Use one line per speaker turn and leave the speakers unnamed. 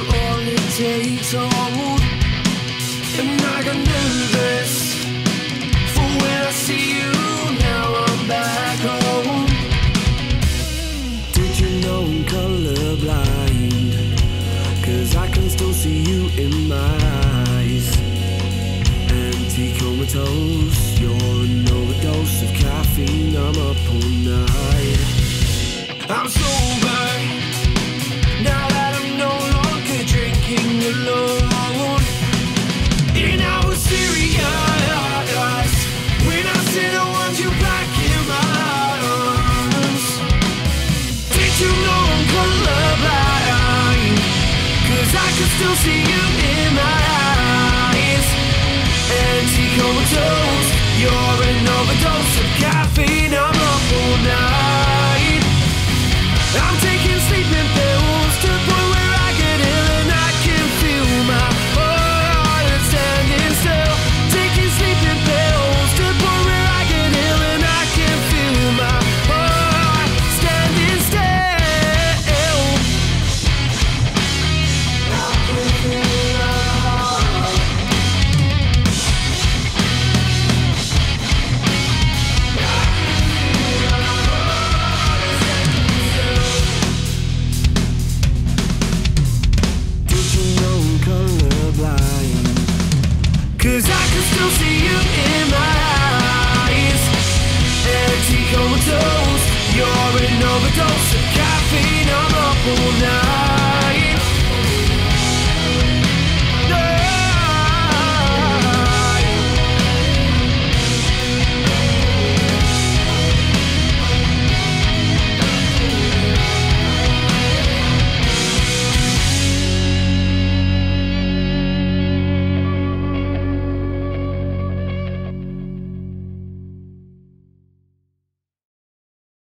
all it takes hold. And got nervous for when I see you. Now I'm back home. Did you know I'm colorblind? Cause I can still see you in my eyes. You're an overdose of caffeine. I'm up all night. Can still see you in my eyes. Anti-comatose, you're an overdose of caffeine. You're an overdose of caffeine. I'm all night.